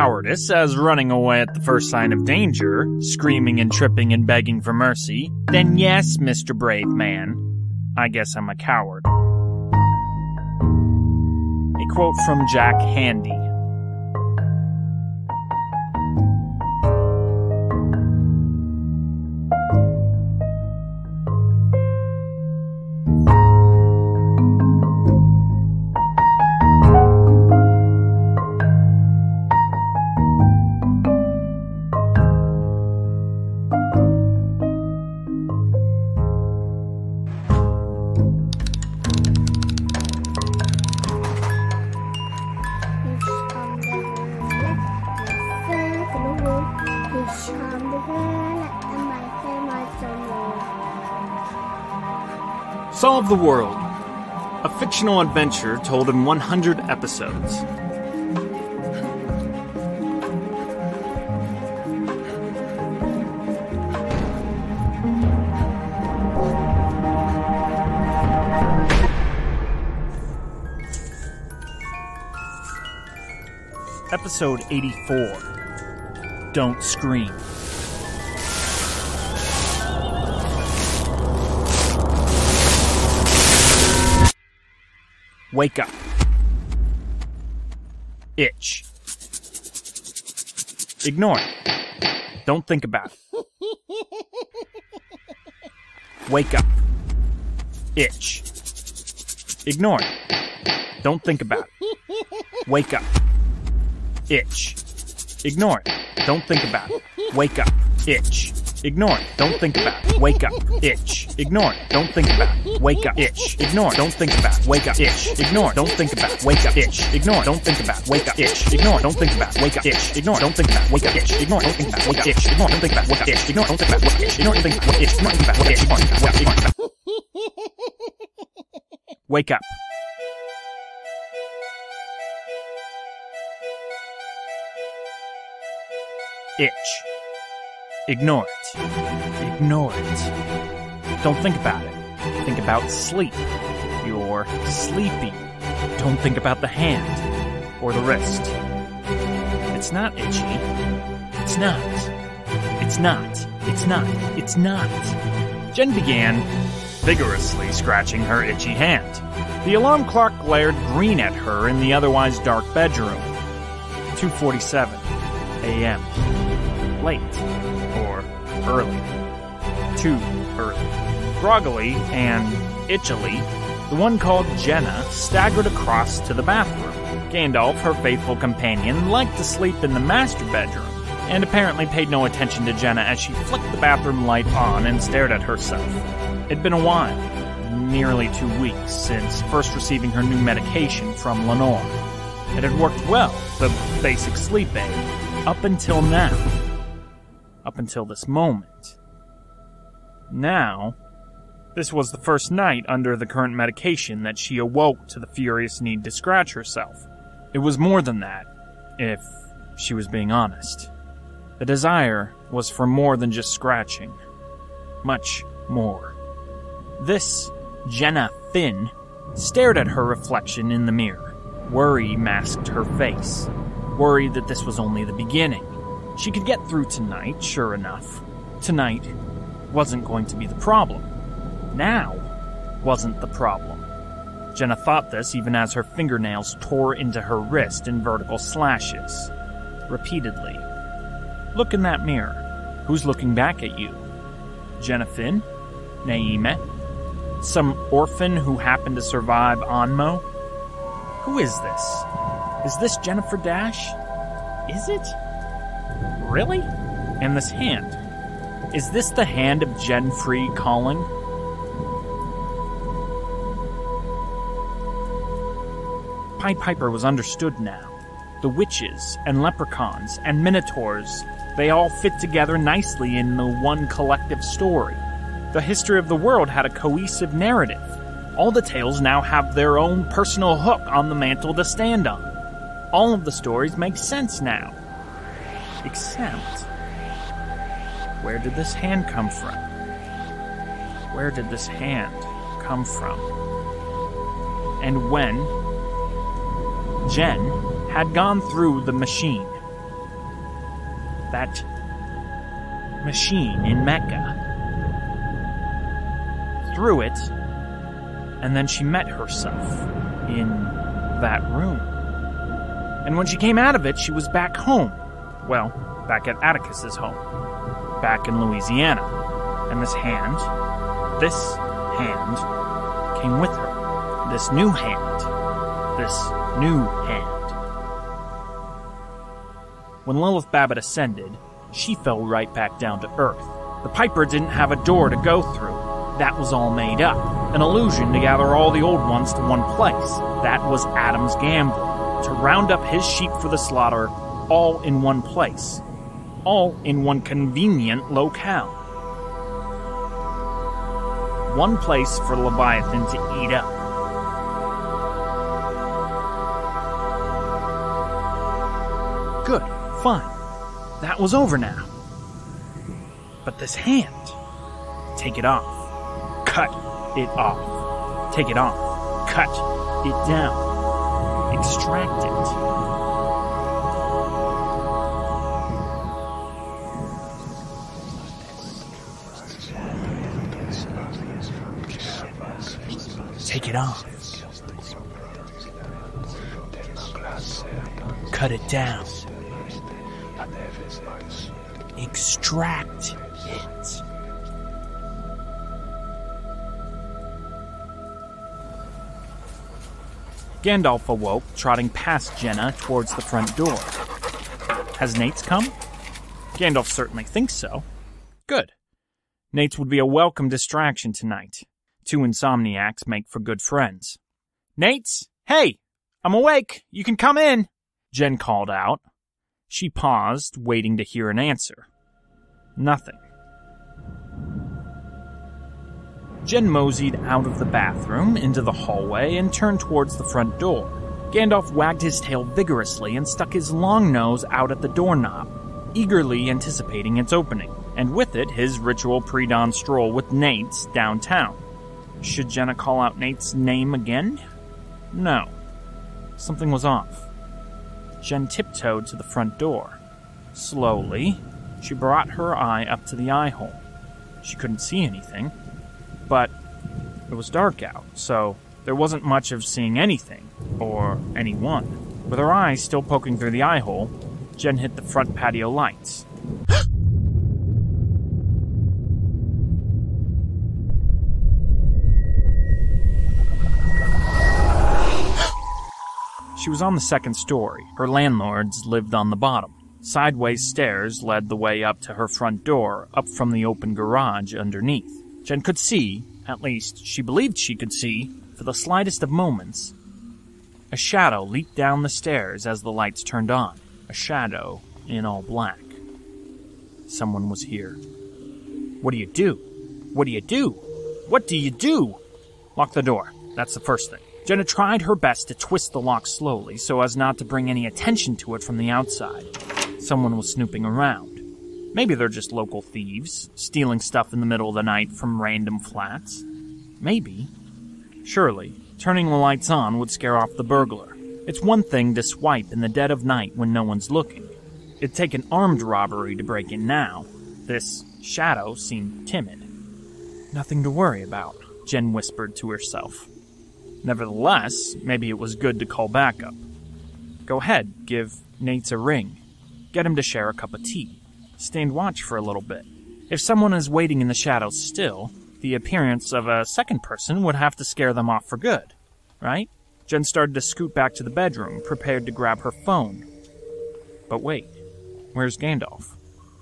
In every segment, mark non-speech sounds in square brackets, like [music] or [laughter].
Cowardice as running away at the first sign of danger, screaming and tripping and begging for mercy, then yes, Mr. Brave Man, I guess I'm a coward. A quote from Jack Handey. Solve the World. A fictional adventure told in 100 episodes. Episode 84 Don't Scream. Wake up. Itch. Ignore it. Don't think about it. Wake up. Itch. Ignore it. Don't think about it. Wake up. Itch. Ignore it. Don't think about it. Wake up. Itch. Ignore it. Don't think about it. Wake up. Itch. Ignore it. Don't think about it. Wake up. Itch. Ignore it. Don't think about it. Wake up. Itch. Ignore it. Don't think about it. Wake up. Itch. Ignore it. Don't think about it. Wake up. Itch. Ignore it. Don't think about it. Wake up. Itch. Ignore it. Don't think about it. Wake up. Itch. Ignore it. Don't think about it. Wake up. Itch. Ignore it. Don't think about it. Wake up. Itch. Ignore it. Don't think about it. Wake up. Itch. Ignore it. Don't think about it. Itch. Ignore it. Don't think about it. Wake up. Itch. Ignore it. Don't think about it. Wake up. Wake up. Itch. Ignore it. Ignore it. Don't think about it. Think about sleep. You're sleepy. Don't think about the hand or the wrist. It's not itchy. It's not. It's not. It's not. It's not. Jen began vigorously scratching her itchy hand. The alarm clock glared green at her in the otherwise dark bedroom. 2:47 a.m. Late early. Too early. Groggily and itchily, the one called Jenna staggered across to the bathroom. Gandalf, her faithful companion, liked to sleep in the master bedroom, and apparently paid no attention to Jenna as she flicked the bathroom light on and stared at herself. It'd been a while, nearly two weeks, since first receiving her new medication from Lenore. It had worked well, the basic sleep aid, up until now. Up until this moment. Now, this was the first night under the current medication that she awoke to the furious need to scratch herself. It was more than that, if she was being honest. The desire was for more than just scratching. Much more. This Jenna Finn stared at her reflection in the mirror. Worry masked her face. Worry that this was only the beginning. She could get through tonight, sure enough. Tonight wasn't going to be the problem. Now wasn't the problem. Jenna thought this even as her fingernails tore into her wrist in vertical slashes. Repeatedly. Look in that mirror. Who's looking back at you? Jenna Finn? Naime? Some orphan who happened to survive Anmo? Who is this? Is this Jennifer Dash? Is it? Really? And this hand? Is this the hand of Jen Free calling? Pied Piper was understood now. The witches and leprechauns and minotaurs, they all fit together nicely in the one collective story. The history of the world had a cohesive narrative. All the tales now have their own personal hook on the mantle to stand on. All of the stories make sense now. Except, where did this hand come from? Where did this hand come from? And when Jen had gone through the machine. That machine in Mecca. Through it, and then she met herself in that room. And when she came out of it, she was back home. Well, back at Atticus's home. Back in Louisiana. And this hand, this hand, came with her. This new hand. This new hand. When Lilith Babbitt ascended, she fell right back down to earth. The Piper didn't have a door to go through. That was all made up. An illusion to gather all the old ones to one place. That was Adam's gamble. To round up his sheep for the slaughter, all in one place. All in one convenient locale. One place for Leviathan to eat up. Good, fine. That was over now. But this hand, take it off. Cut it off. Take it off. Cut it down. Extract it. Take it off. Cut it down. Extract it. Gandalf awoke, trotting past Jenna towards the front door. Has Nate's come? Gandalf certainly thinks so. Good. Nate's would be a welcome distraction tonight. Two insomniacs make for good friends. Nate's? Hey! I'm awake! You can come in! Jen called out. She paused, waiting to hear an answer. Nothing. Jen moseyed out of the bathroom into the hallway and turned towards the front door. Gandalf wagged his tail vigorously and stuck his long nose out at the doorknob, eagerly anticipating its opening, and with it his ritual pre dawn stroll with Nate's downtown. Should Jenna call out Nate's name again? No. Something was off. Jen tiptoed to the front door. Slowly, she brought her eye up to the eye hole. She couldn't see anything, but it was dark out, so there wasn't much of seeing anything, or anyone. With her eyes still poking through the eye hole, Jen hit the front patio lights. [gasps] She was on the second story. Her landlords lived on the bottom. Sideways stairs led the way up to her front door, up from the open garage underneath. Jen could see, at least she believed she could see, for the slightest of moments. A shadow leaped down the stairs as the lights turned on. A shadow in all black. Someone was here. What do you do? What do you do? What do you do? Lock the door. That's the first thing. Jenna tried her best to twist the lock slowly so as not to bring any attention to it from the outside. Someone was snooping around. Maybe they're just local thieves, stealing stuff in the middle of the night from random flats. Maybe. Surely, turning the lights on would scare off the burglar. It's one thing to swipe in the dead of night when no one's looking. It'd take an armed robbery to break in now. This shadow seemed timid. Nothing to worry about, Jen whispered to herself. Nevertheless, maybe it was good to call backup. Go ahead, give Nate's a ring. Get him to share a cup of tea. Stand watch for a little bit. If someone is waiting in the shadows still, the appearance of a second person would have to scare them off for good, right? Jen started to scoot back to the bedroom, prepared to grab her phone. But wait, where's Gandalf?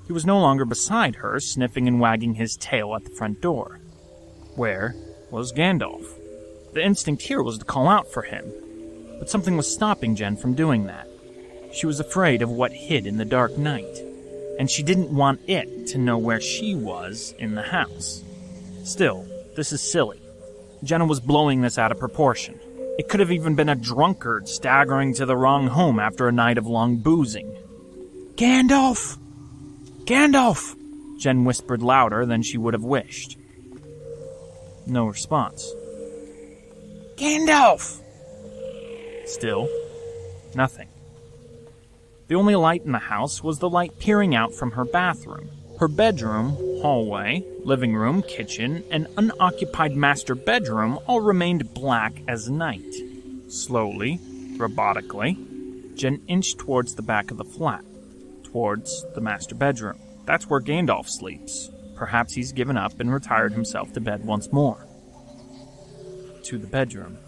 He was no longer beside her, sniffing and wagging his tail at the front door. Where was Gandalf? The instinct here was to call out for him, but something was stopping Jen from doing that. She was afraid of what hid in the dark night, and she didn't want it to know where she was in the house. Still, this is silly. Jenna was blowing this out of proportion. It could have even been a drunkard staggering to the wrong home after a night of long boozing. Gandalf! Gandalf! Jen whispered louder than she would have wished. No response. Gandalf! Still, nothing. The only light in the house was the light peering out from her bathroom. Her bedroom, hallway, living room, kitchen, and unoccupied master bedroom all remained black as night. Slowly, robotically, Jen inched towards the back of the flat, towards the master bedroom. That's where Gandalf sleeps. Perhaps he's given up and retired himself to bed once more. To the bedroom.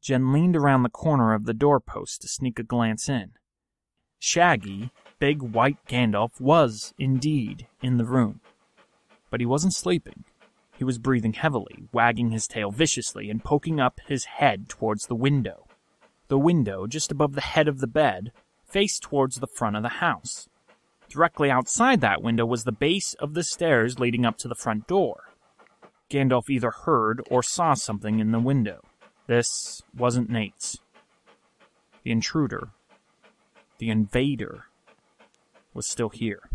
Jen leaned around the corner of the doorpost to sneak a glance in. Shaggy, big white Gandalf was, indeed, in the room. But he wasn't sleeping. He was breathing heavily, wagging his tail viciously, and poking up his head towards the window. The window, just above the head of the bed, faced towards the front of the house. Directly outside that window was the base of the stairs leading up to the front door. Gandalf either heard or saw something in the window. This wasn't Nate's. The intruder, the invader, was still here.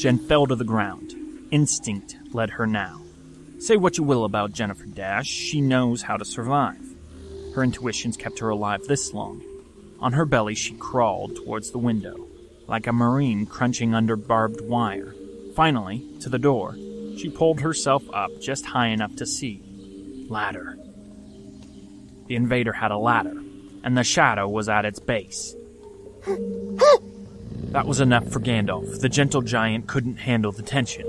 Jen fell to the ground. Instinct led her now. Say what you will about Jennifer Dash, she knows how to survive. Her intuitions kept her alive this long. On her belly, she crawled towards the window like a marine crunching under barbed wire. Finally, to the door, she pulled herself up just high enough to see. Ladder. The invader had a ladder, and the shadow was at its base. [laughs] That was enough for Gandalf. The gentle giant couldn't handle the tension.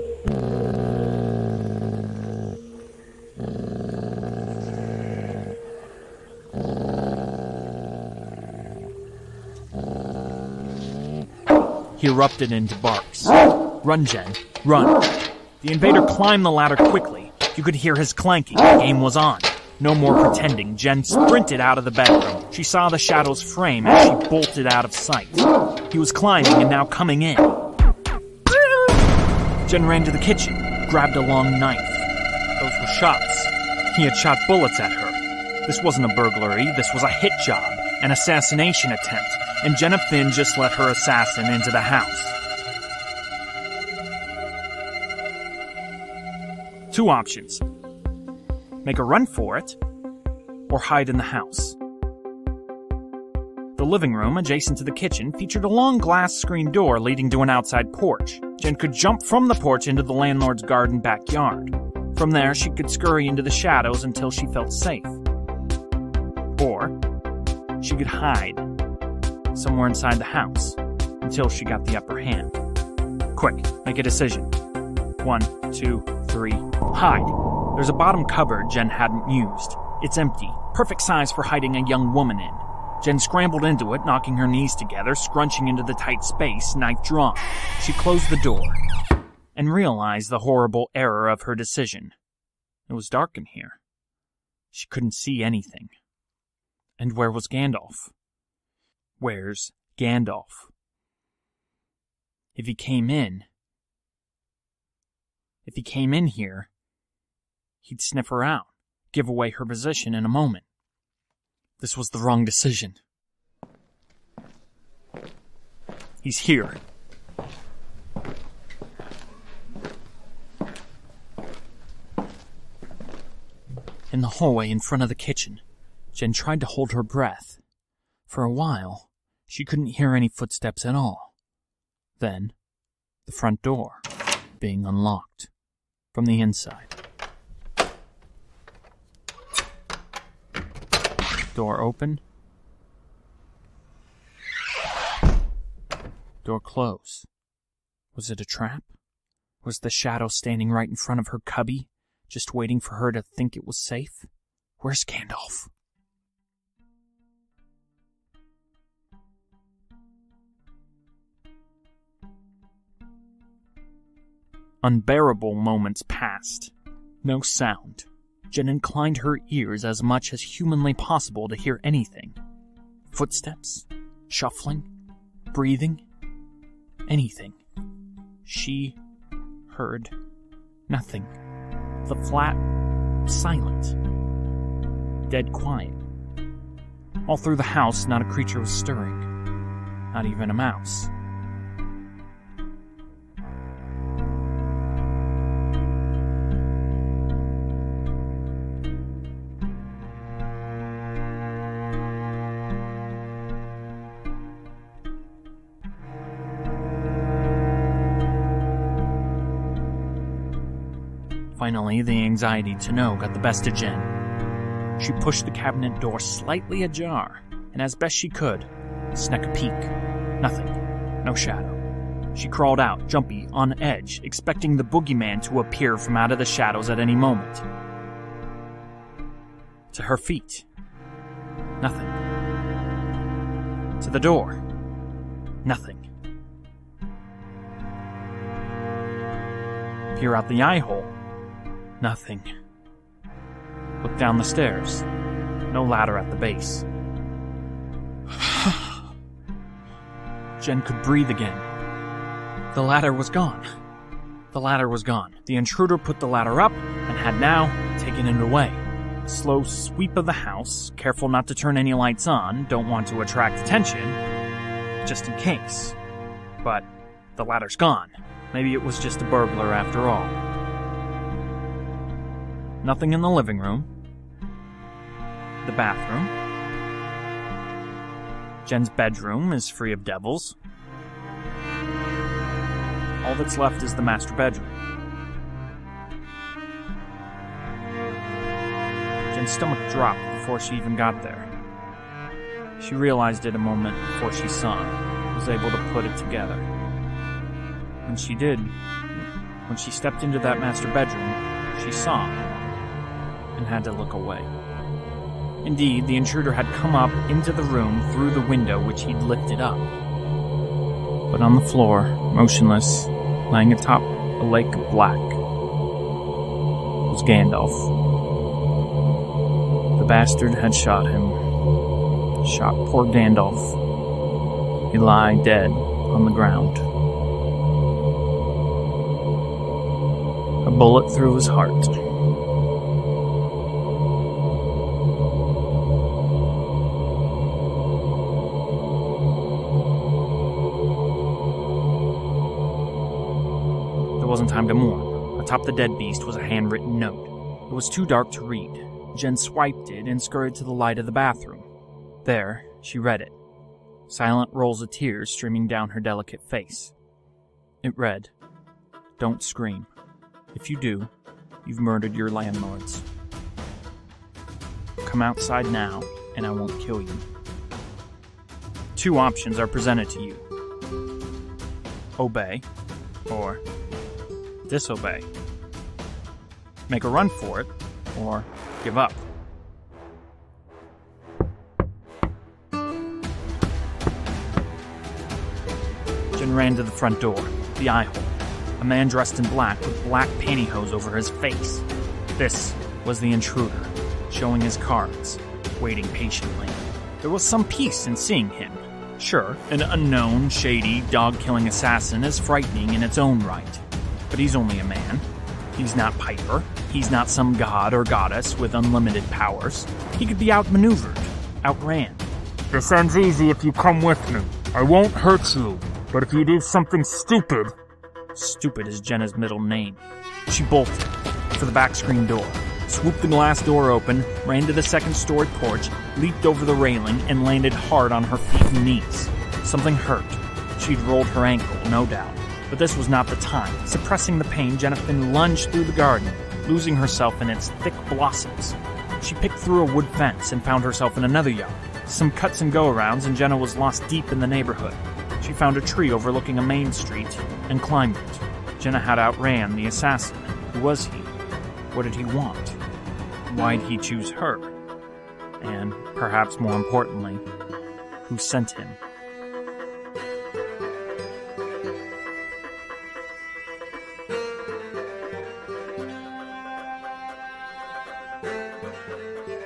He erupted into barks. Run, Jen. Run. The invader climbed the ladder quickly. You could hear his clanking. The game was on. No more pretending. Jen sprinted out of the bedroom. She saw the shadow's frame as she bolted out of sight. He was climbing and now coming in. Jen ran to the kitchen, grabbed a long knife. Those were shots. He had shot bullets at her. This wasn't a burglary, this was a hit job, an assassination attempt and Jenna Finn just let her assassin into the house. Two options make a run for it, or hide in the house. Living room, adjacent to the kitchen, featured a long glass screen door leading to an outside porch. Jen could jump from the porch into the landlord's garden backyard. From there, she could scurry into the shadows until she felt safe. Or she could hide somewhere inside the house until she got the upper hand. Quick, make a decision. One, two, three, hide. There's a bottom cupboard Jen hadn't used. It's empty, perfect size for hiding a young woman in. Jen scrambled into it, knocking her knees together, scrunching into the tight space, knife drawn. She closed the door and realized the horrible error of her decision. It was dark in here. She couldn't see anything. And where was Gandalf? Where's Gandalf? If he came in, if he came in here, he'd sniff her out, give away her position in a moment. This was the wrong decision. He's here. In the hallway in front of the kitchen, Jen tried to hold her breath. For a while, she couldn't hear any footsteps at all. Then, the front door being unlocked from the inside. Door open. Door close. Was it a trap? Was the shadow standing right in front of her cubby, just waiting for her to think it was safe? Where's Gandalf? Unbearable moments passed. No sound. Jen inclined her ears as much as humanly possible to hear anything. Footsteps, shuffling, breathing, anything. She heard nothing. The flat silent. Dead quiet. All through the house, not a creature was stirring. Not even a mouse. Finally, the anxiety to know got the best of Jen. She pushed the cabinet door slightly ajar, and as best she could, snuck a peek. Nothing. No shadow. She crawled out, jumpy, on edge, expecting the boogeyman to appear from out of the shadows at any moment. To her feet. Nothing. To the door. Nothing. Peer out the eye hole. Nothing. Look down the stairs. No ladder at the base. [sighs] Jen could breathe again. The ladder was gone. The ladder was gone. The intruder put the ladder up and had now taken it away. Slow sweep of the house, careful not to turn any lights on, don't want to attract attention, just in case. But the ladder's gone. Maybe it was just a burglar after all. Nothing in the living room. The bathroom. Jen's bedroom is free of devils. All that's left is the master bedroom. Jen's stomach dropped before she even got there. She realized it a moment before she saw it, was able to put it together. When she did, when she stepped into that master bedroom, she saw and had to look away. Indeed, the intruder had come up into the room through the window which he'd lifted up. But on the floor, motionless, lying atop a lake of black, was Gandalf. The bastard had shot him. Shot poor Gandalf. He lay dead on the ground. A bullet through his heart. Wasn't time to mourn. Atop the dead beast was a handwritten note. It was too dark to read. Jen swiped it and scurried to the light of the bathroom. There, she read it. Silent rolls of tears streaming down her delicate face. It read, Don't scream. If you do, you've murdered your landlords. Come outside now, and I won't kill you. Two options are presented to you obey, or disobey. Make a run for it, or give up. Jen ran to the front door, the eye hole. A man dressed in black with black pantyhose over his face. This was the intruder, showing his cards, waiting patiently. There was some peace in seeing him. Sure, an unknown, shady, dog killing assassin is frightening in its own right. But he's only a man. He's not Piper. He's not some god or goddess with unlimited powers. He could be outmaneuvered, outran. This ends easy if you come with me. I won't hurt you, but if you do something stupid, Stupid is Jenna's middle name. She bolted for the back screen door, swooped the glass door open, ran to the second story porch, leaped over the railing, and landed hard on her feet and knees. Something hurt. She'd rolled her ankle, no doubt. But this was not the time. Suppressing the pain, Jenna Finn lunged through the garden, losing herself in its thick blossoms. She picked through a wood fence and found herself in another yard. Some cuts and go arounds, and Jenna was lost deep in the neighborhood. She found a tree overlooking a main street and climbed it. Jenna had outran the assassin. Who was he? What did he want? Why'd he choose her? And, perhaps more importantly, who sent him?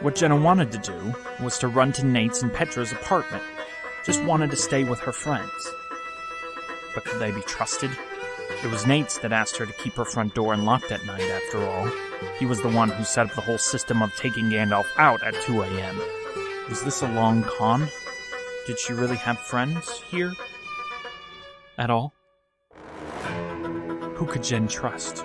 What Jenna wanted to do was to run to Nate's and Petra's apartment. Just wanted to stay with her friends. But could they be trusted? It was Nate's that asked her to keep her front door unlocked at night, after all. He was the one who set up the whole system of taking Gandalf out at 2 a.m. Was this a long con? Did she really have friends here? At all? Who could Jen trust?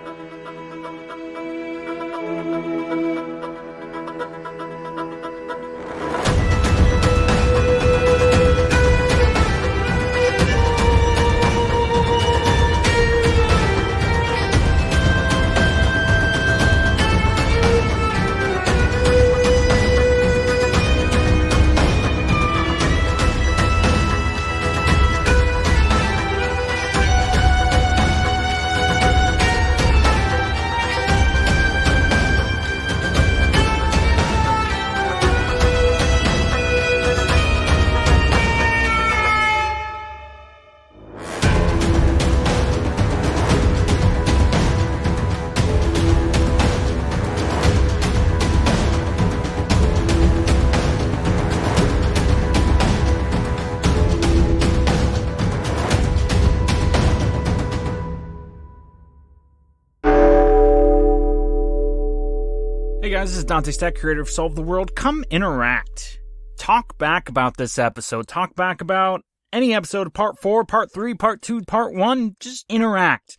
Dante Stack, creator of Solve the World. Come interact. Talk back about this episode. Talk back about any episode part four, part three, part two, part one. Just interact.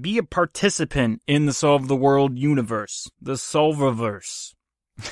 Be a participant in the Solve the World universe, the Solververse.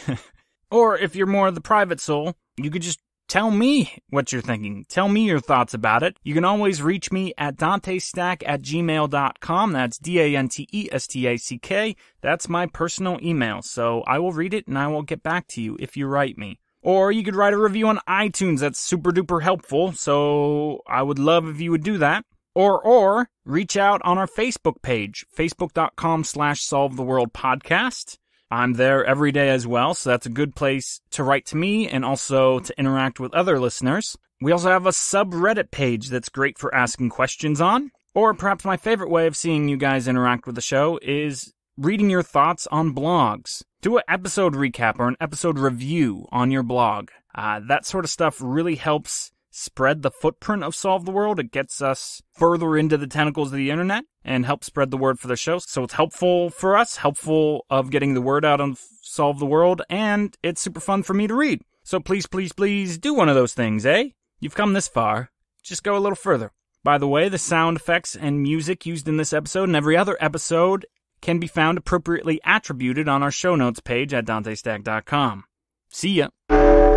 [laughs] or if you're more of the private soul, you could just tell me what you're thinking. Tell me your thoughts about it. You can always reach me at dantestack at gmail.com. That's D-A-N-T-E-S-T-A-C-K. That's my personal email. So I will read it and I will get back to you if you write me. Or you could write a review on iTunes. That's super duper helpful. So I would love if you would do that. Or, or reach out on our Facebook page, facebook.com slash solve the world podcast. I'm there every day as well, so that's a good place to write to me and also to interact with other listeners. We also have a subreddit page that's great for asking questions on. Or perhaps my favorite way of seeing you guys interact with the show is reading your thoughts on blogs. Do an episode recap or an episode review on your blog. Uh, that sort of stuff really helps spread the footprint of Solve the World. It gets us further into the tentacles of the internet and helps spread the word for the show. So it's helpful for us, helpful of getting the word out on Solve the World, and it's super fun for me to read. So please, please, please do one of those things, eh? You've come this far. Just go a little further. By the way, the sound effects and music used in this episode and every other episode can be found appropriately attributed on our show notes page at dantestack.com. See ya.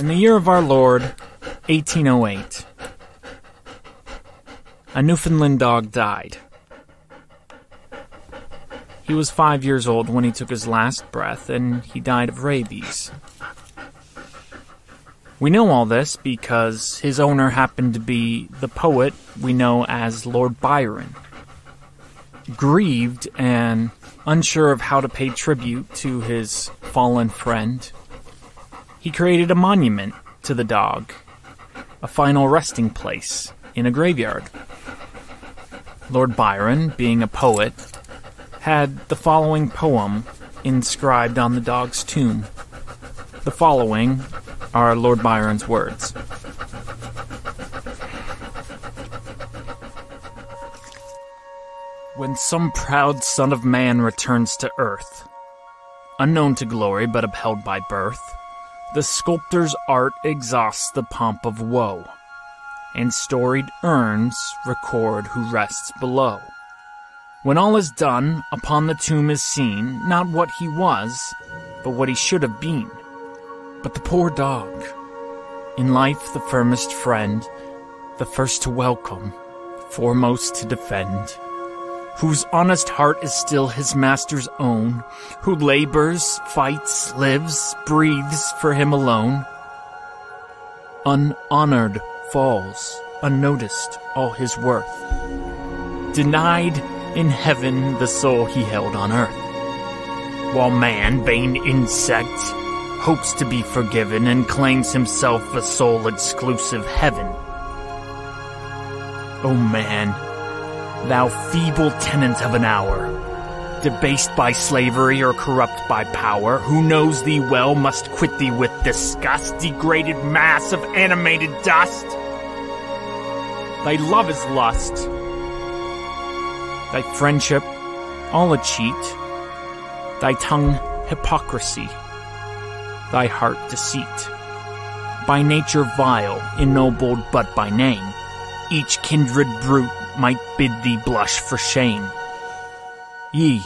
In the year of our Lord, 1808, a Newfoundland dog died. He was five years old when he took his last breath, and he died of rabies. We know all this because his owner happened to be the poet we know as Lord Byron. Grieved and unsure of how to pay tribute to his fallen friend, he created a monument to the dog, a final resting place in a graveyard. Lord Byron, being a poet, had the following poem inscribed on the dog's tomb. The following are Lord Byron's words. When some proud son of man returns to earth, unknown to glory but upheld by birth, the sculptor's art exhausts the pomp of woe, and storied urns record who rests below. When all is done, upon the tomb is seen not what he was, but what he should have been. But the poor dog, in life the firmest friend, the first to welcome, foremost to defend, whose honest heart is still his master's own, who labors, fights, lives, breathes for him alone, unhonored falls, unnoticed all his worth, denied in heaven the soul he held on earth, while man, vain insect, hopes to be forgiven and claims himself a sole exclusive heaven. O man, thou feeble tenant of an hour, debased by slavery or corrupt by power, who knows thee well must quit thee with disgust, degraded mass of animated dust. Thy love is lust, thy friendship all a cheat, thy tongue hypocrisy, thy heart deceit. By nature vile, ennobled but by name, each kindred brute might bid thee blush for shame. Ye,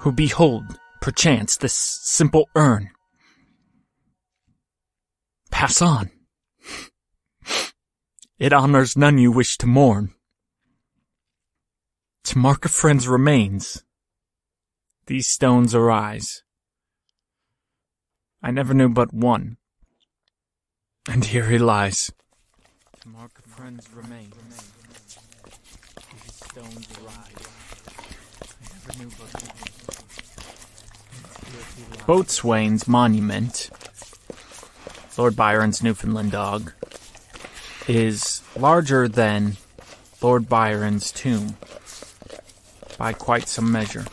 who behold, perchance, this simple urn, pass on. It honors none you wish to mourn. To mark a friend's remains, these stones arise. I never knew but one, and here he lies. To mark a friend's remains, these stones arise. I never knew but one. Boatswain's Monument, Lord Byron's Newfoundland dog, is larger than Lord Byron's tomb by quite some measure.